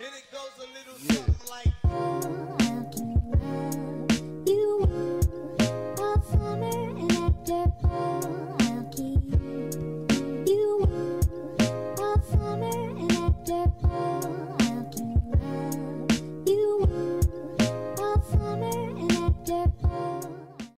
And it goes a little something like.